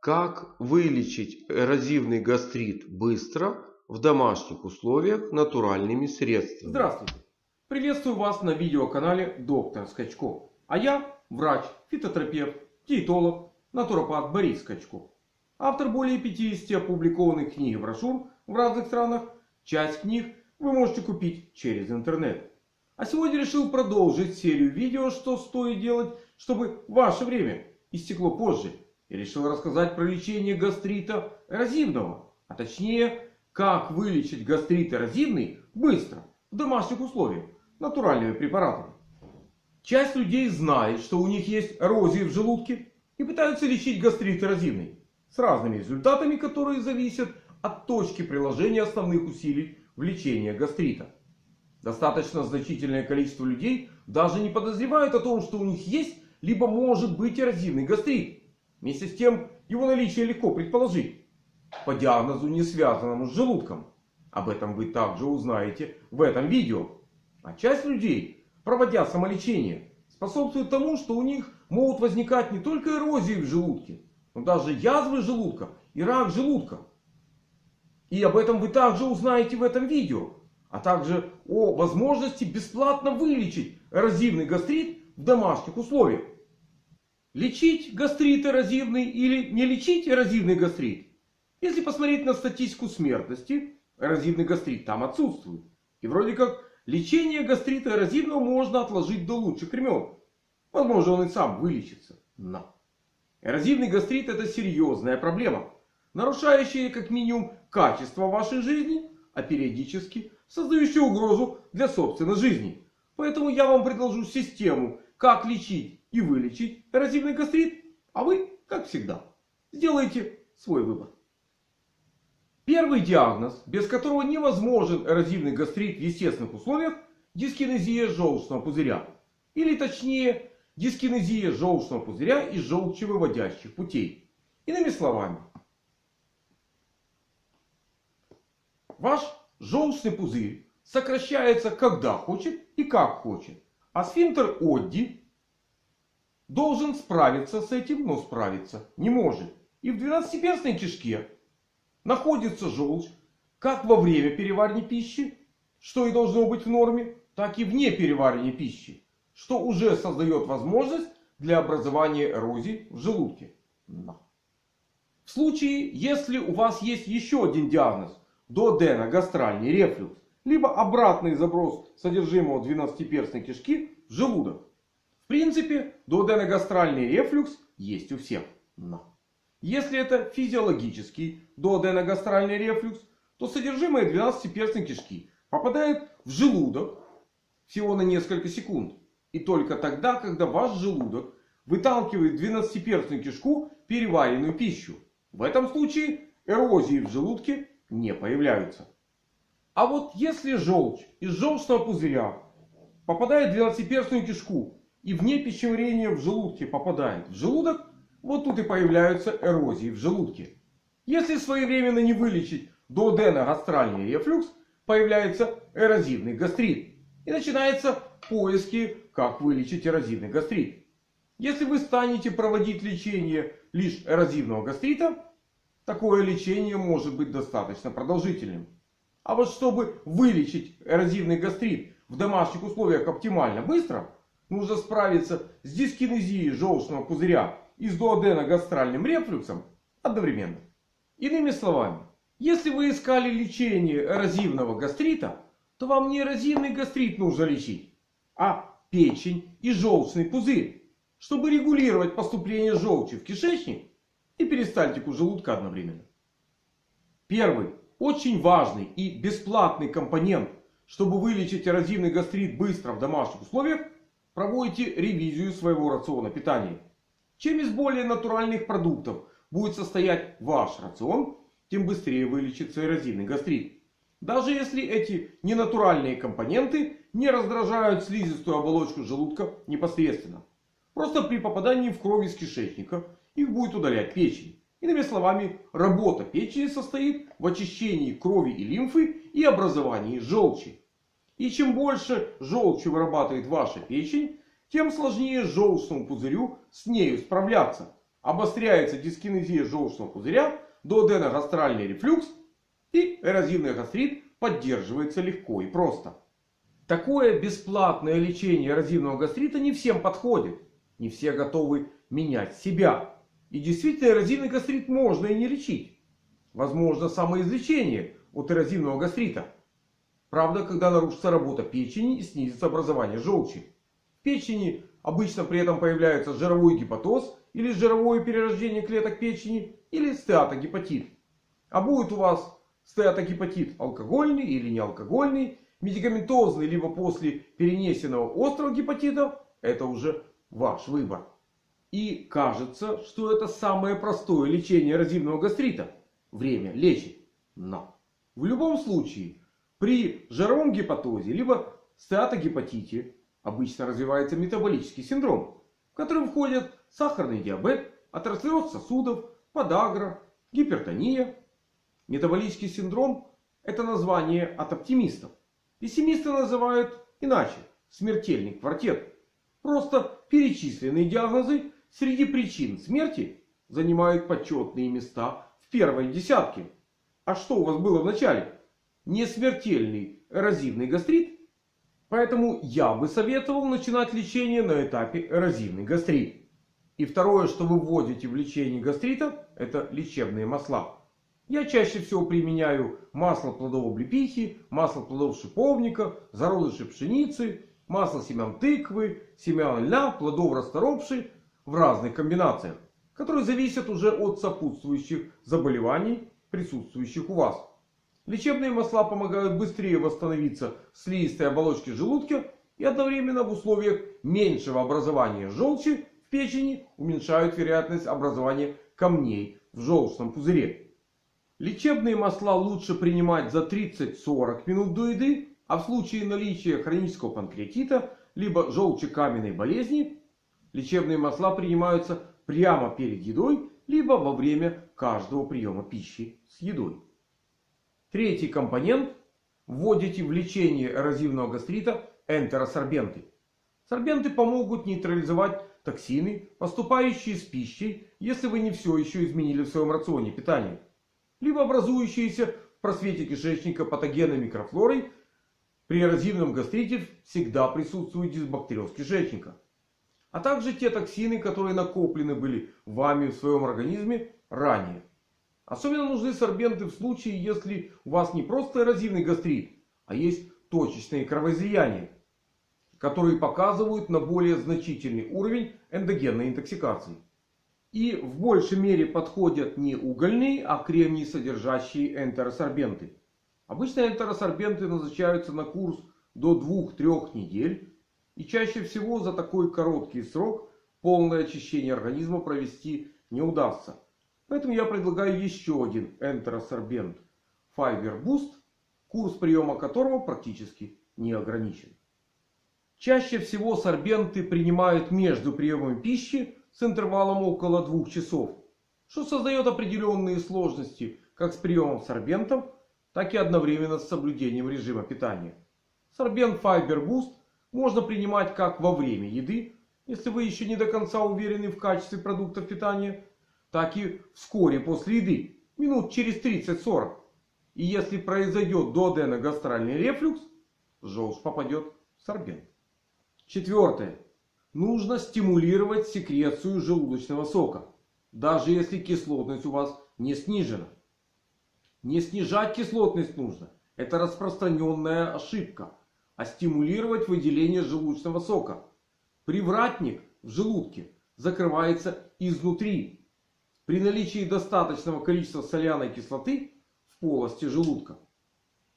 Как вылечить эрозивный гастрит быстро в домашних условиях натуральными средствами? Здравствуйте! Приветствую вас на видеоканале Доктор Скачков. А я врач, фитотерапевт, диетолог, натуропат Борис Скачков. Автор более 50 опубликованных книг и брошюр в разных странах. Часть книг вы можете купить через интернет. А сегодня решил продолжить серию видео, что стоит делать, чтобы ваше время истекло позже и решил рассказать про лечение гастрита эрозивного. А точнее, как вылечить гастрит эрозивный быстро, в домашних условиях, натуральными препаратами. Часть людей знает, что у них есть эрозия в желудке и пытаются лечить гастрит эрозивный. С разными результатами, которые зависят от точки приложения основных усилий в лечении гастрита. Достаточно значительное количество людей даже не подозревают о том, что у них есть либо может быть эрозивный гастрит. Вместе с тем, его наличие легко предположить. По диагнозу, не связанному с желудком. Об этом вы также узнаете в этом видео. А часть людей, проводя самолечение, способствует тому, что у них могут возникать не только эрозии в желудке, но даже язвы желудка и рак желудка. И об этом вы также узнаете в этом видео. А также о возможности бесплатно вылечить эрозивный гастрит в домашних условиях. Лечить гастрит эрозивный или не лечить эрозивный гастрит? Если посмотреть на статистику смертности, эрозивный гастрит там отсутствует. И вроде как лечение гастрита эрозивного можно отложить до лучших времен. Возможно он и сам вылечится. Но эрозивный гастрит это серьезная проблема. Нарушающая как минимум качество вашей жизни, а периодически создающая угрозу для собственной жизни. Поэтому я вам предложу систему, как лечить и вылечить эрозивный гастрит. А вы, как всегда, сделайте свой выбор. Первый диагноз, без которого невозможен эрозивный гастрит в естественных условиях, дискинезия желчного пузыря. Или точнее, дискинезия желчного пузыря и желчевыводящих путей. Иными словами, ваш желчный пузырь сокращается когда хочет и как хочет. А сфинктер Одди должен справиться с этим, но справиться не может. И в двенадцатиперстной кишке находится желчь как во время переваривания пищи, что и должно быть в норме, так и вне переваривания пищи, что уже создает возможность для образования эрозии в желудке. В случае, если у вас есть еще один диагноз, дуодено-гастральный рефлюкс, либо обратный заброс содержимого двенадцатиперстной кишки в желудок, принципе, дуоденогастральный рефлюкс есть у всех. Но если это физиологический дуоденогастральный рефлюкс, то содержимое 12-перстной кишки попадает в желудок всего на несколько секунд. И только тогда, когда ваш желудок выталкивает 12-перстную кишку переваренную пищу. В этом случае эрозии в желудке не появляются. А вот если желчь из желчного пузыря попадает в 12-перстную кишку и вне пищеварения в желудке попадает в желудок, вот тут и появляются эрозии в желудке. Если своевременно не вылечить дуодено-гастральный рефлюкс, появляется эрозивный гастрит. И начинаются поиски, как вылечить эрозивный гастрит. Если вы станете проводить лечение лишь эрозивного гастрита, такое лечение может быть достаточно продолжительным. А вот чтобы вылечить эрозивный гастрит в домашних условиях оптимально быстро, нужно справиться с дискинезией желчного пузыря и с дуодено-гастральным рефлюксом одновременно. Иными словами, если вы искали лечение эрозивного гастрита, то вам не эрозивный гастрит нужно лечить, а печень и желчный пузырь, чтобы регулировать поступление желчи в кишечник и перистальтику желудка одновременно. Первый, очень важный и бесплатный компонент, чтобы вылечить эрозивный гастрит быстро в домашних условиях, проводите ревизию своего рациона питания. Чем из более натуральных продуктов будет состоять ваш рацион, тем быстрее вылечится эрозивный гастрит. Даже если эти ненатуральные компоненты не раздражают слизистую оболочку желудка непосредственно. Просто при попадании в кровь из кишечника их будет удалять печень. Иными словами, работа печени состоит в очищении крови и лимфы и образовании желчи. И чем больше желчи вырабатывает ваша печень, тем сложнее желчному пузырю с нею справляться. обостряется дискинезия желчного пузыря, дуоденогастральный рефлюкс и эрозивный гастрит поддерживается легко и просто. Такое бесплатное лечение эрозивного гастрита не всем подходит. Не все готовы менять себя. И действительно эрозивный гастрит можно и не лечить. Возможно самоизлечение от эрозивного гастрита. Правда, когда нарушится работа печени и снизится образование желчи. В печени обычно при этом появляется жировой гепатоз или жировое перерождение клеток печени или стеатогепатит. А будет у вас стеатогепатит алкогольный или неалкогольный, медикаментозный либо после перенесенного острого гепатита, это уже ваш выбор. И кажется, что это самое простое лечение эрозивного гастрита. Время лечит. Но в любом случае при жировом гепатозе либо стеатогепатите обычно развивается метаболический синдром, в который входят сахарный диабет, атеросклероз сосудов, подагра, гипертония. Метаболический синдром это название от оптимистов. Пессимисты называют иначе. Смертельный квартет. Просто перечисленные диагнозы среди причин смерти занимают почетные места в первой десятке. А что у вас было в начале? Не смертельный эрозивный гастрит? Поэтому я бы советовал начинать лечение на этапе эрозивный гастрит. И второе, что вы вводите в лечение гастрита, это лечебные масла. Я чаще всего применяю масло плодов облепихи, масло плодов шиповника, зародыши пшеницы, масло семян тыквы, семян льна, плодов расторопши в разных комбинациях, которые зависят уже от сопутствующих заболеваний, присутствующих у вас. Лечебные масла помогают быстрее восстановиться слизистой оболочке желудка и одновременно в условиях меньшего образования желчи в печени уменьшают вероятность образования камней в желчном пузыре. Лечебные масла лучше принимать за 30-40 минут до еды, а в случае наличия хронического панкреатита либо желчекаменной болезни лечебные масла принимаются прямо перед едой либо во время каждого приема пищи с едой. Третий компонент. Вводите в лечение эрозивного гастрита энтеросорбенты. Сорбенты помогут нейтрализовать токсины, поступающие с пищей, если вы не все еще изменили в своем рационе питания. Либо образующиеся в просвете кишечника патогенной микрофлорой. При эрозивном гастрите всегда присутствует дисбактериоз кишечника. А также те токсины, которые накоплены были вами в своем организме ранее. Особенно нужны сорбенты в случае, если у вас не просто эрозивный гастрит, а есть точечные кровоизлияния, которые показывают на более значительный уровень эндогенной интоксикации. И в большей мере подходят не угольные, а кремний содержащие энтеросорбенты. Обычно энтеросорбенты назначаются на курс до 2-3 недель. И чаще всего за такой короткий срок полное очищение организма провести не удастся. Поэтому я предлагаю еще один энтеросорбент Fiber Boost, курс приема которого практически не ограничен. Чаще всего сорбенты принимают между приемами пищи с интервалом около 2 часов. Что создает определенные сложности как с приемом сорбентов, так и одновременно с соблюдением режима питания. Сорбент Fiber Boost можно принимать как во время еды, если вы еще не до конца уверены в качестве продуктов питания, так и вскоре после еды, минут через 30-40. И если произойдет дуоденогастральный рефлюкс, желчь попадет в сорбент. Четвертое. Нужно стимулировать секрецию желудочного сока. Даже если кислотность у вас не снижена. Не снижать кислотность нужно. Это распространенная ошибка. А стимулировать выделение желудочного сока. Привратник в желудке закрывается изнутри при наличии достаточного количества соляной кислоты в полости желудка.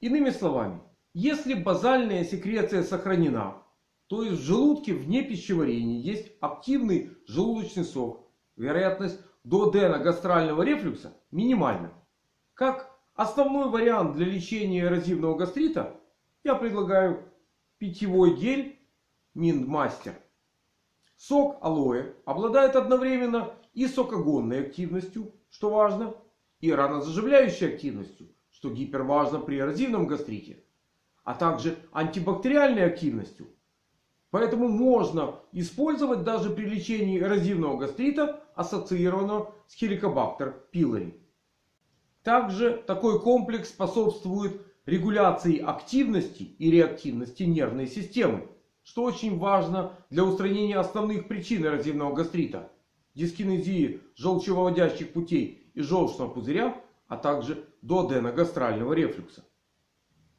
Иными словами, если базальная секреция сохранена, то есть в желудке вне пищеварения есть активный желудочный сок, вероятность дуодена-гастрального рефлюкса минимальна. Как основной вариант для лечения эрозивного гастрита я предлагаю питьевой гель Миндмастер. Сок алоэ обладает одновременно и сокогонной активностью, что важно, и ранозаживляющей активностью, что гиперважно при эрозивном гастрите, а также антибактериальной активностью. Поэтому можно использовать даже при лечении эрозивного гастрита ассоциировано с хеликобактер пилори. Также такой комплекс способствует регуляции активности и реактивности нервной системы, что очень важно для устранения основных причин эрозивного гастрита, дискинезии желчевыводящих путей и желчного пузыря, а также дуоденогастрального рефлюкса.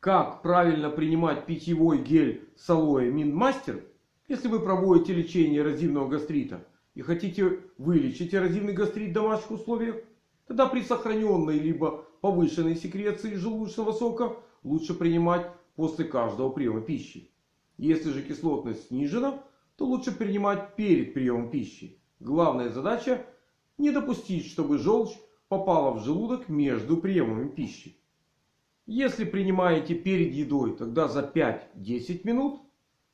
Как правильно принимать питьевой гель с алоэ Минмастер, если вы проводите лечение эрозивного гастрита и хотите вылечить эрозивный гастрит в домашних условиях, тогда при сохраненной либо повышенной секреции желудочного сока лучше принимать после каждого приема пищи. Если же кислотность снижена, то лучше принимать перед приемом пищи. Главная задача не допустить, чтобы желчь попала в желудок между приемами пищи. Если принимаете перед едой, тогда за 5-10 минут.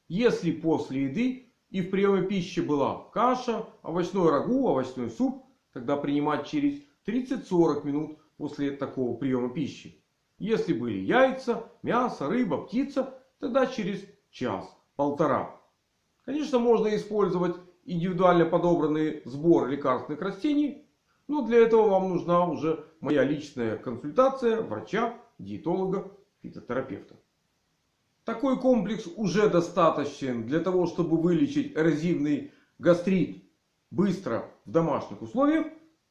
Если после еды и в приеме пищи была каша, овощной рагу, овощной суп, тогда принимать через 30-40 минут после такого приема пищи. Если были яйца, мясо, рыба, птица, тогда через час-полтора. Конечно, можно использовать индивидуально подобранный сбор лекарственных растений. Но для этого вам нужна уже моя личная консультация врача диетолога, фитотерапевта. Такой комплекс уже достаточен для того, чтобы вылечить эрозивный гастрит быстро в домашних условиях.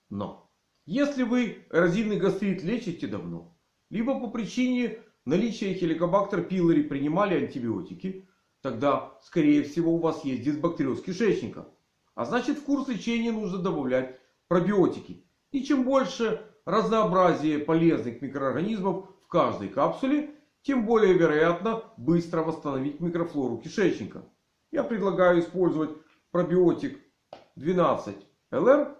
Но если вы эрозивный гастрит лечите давно, либо по причине наличия хеликобактер пилори принимали антибиотики, тогда скорее всего у вас есть дисбактериоз кишечника. А значит в курс лечения нужно добавлять пробиотики. И чем больше разнообразие полезных микроорганизмов в каждой капсуле, тем более вероятно быстро восстановить микрофлору кишечника. Я предлагаю использовать пробиотик 12LR,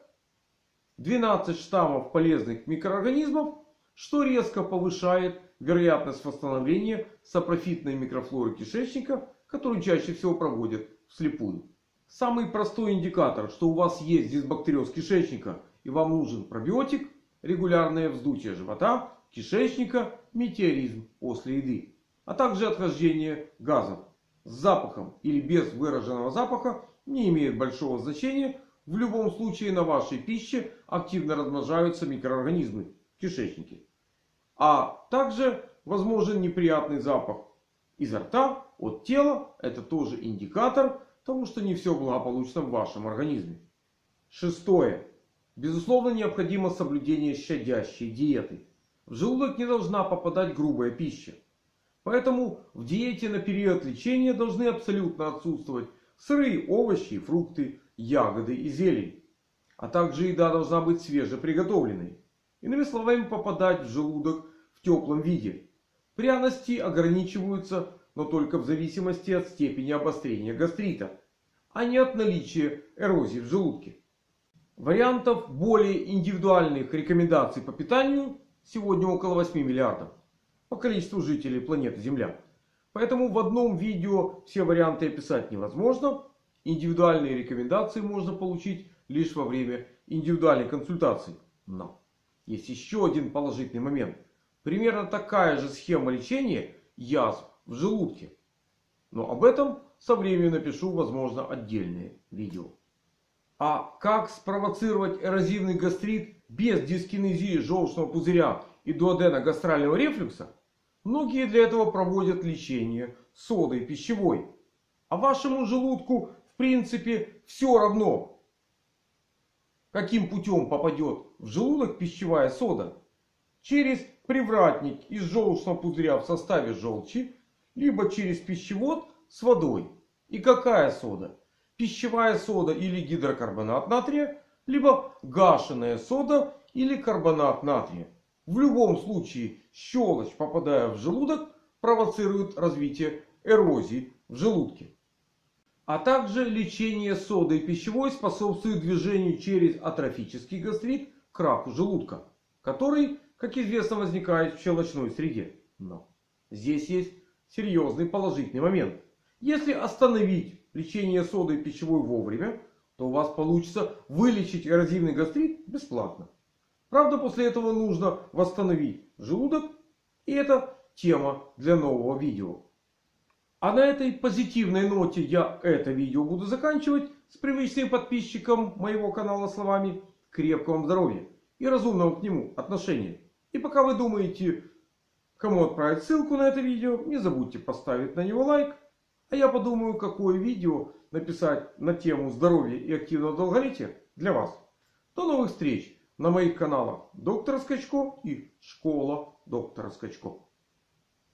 12 штаммов полезных микроорганизмов, что резко повышает вероятность восстановления сапрофитной микрофлоры кишечника, которую чаще всего проводят вслепую. Самый простой индикатор, что у вас есть дисбактериоз кишечника и вам нужен пробиотик, регулярное вздутие живота, кишечника, метеоризм после еды. А также отхождение газов. С запахом или без выраженного запаха не имеет большого значения. В любом случае на вашей пище активно размножаются микроорганизмы в кишечнике. А также возможен неприятный запах изо рта, от тела. Это тоже индикатор того, что не все благополучно в вашем организме. Шестое. Безусловно, необходимо соблюдение щадящей диеты. В желудок не должна попадать грубая пища. Поэтому в диете на период лечения должны абсолютно отсутствовать сырые овощи, фрукты, ягоды и зелень. А также еда должна быть свежеприготовленной. Иными словами, попадать в желудок в теплом виде. Пряности ограничиваются, но только в зависимости от степени обострения гастрита, а не от наличия эрозии в желудке. Вариантов более индивидуальных рекомендаций по питанию сегодня около 8 миллиардов. По количеству жителей планеты Земля. Поэтому в одном видео все варианты описать невозможно. Индивидуальные рекомендации можно получить лишь во время индивидуальной консультации. Но есть еще один положительный момент. Примерно такая же схема лечения язв в желудке. Но об этом со временем напишу возможно отдельное видео. А как спровоцировать эрозивный гастрит без дискинезии желчного пузыря и дуодена-гастрального рефлюкса? Многие для этого проводят лечение содой пищевой. А вашему желудку принципе все равно. Каким путем попадет в желудок пищевая сода? Через привратник из желчного пузыря в составе желчи. Либо через пищевод с водой. И какая сода? пищевая сода или гидрокарбонат натрия, либо гашеная сода или карбонат натрия. В любом случае щелочь, попадая в желудок, провоцирует развитие эрозии в желудке. А также лечение содой пищевой способствует движению через атрофический гастрит к раку желудка, который, как известно, возникает в щелочной среде. Но здесь есть серьезный положительный момент. Если остановить лечение содой пищевой вовремя, то у вас получится вылечить эрозивный гастрит бесплатно. Правда, после этого нужно восстановить желудок. И это тема для нового видео. А на этой позитивной ноте я это видео буду заканчивать с привычным подписчикам моего канала словами крепкого вам здоровья и разумного к нему отношения. И пока вы думаете, кому отправить ссылку на это видео, не забудьте поставить на него лайк. А я подумаю, какое видео написать на тему здоровья и активного долголетия для вас. До новых встреч на моих каналах Доктор Скачко и Школа Доктора Скачко.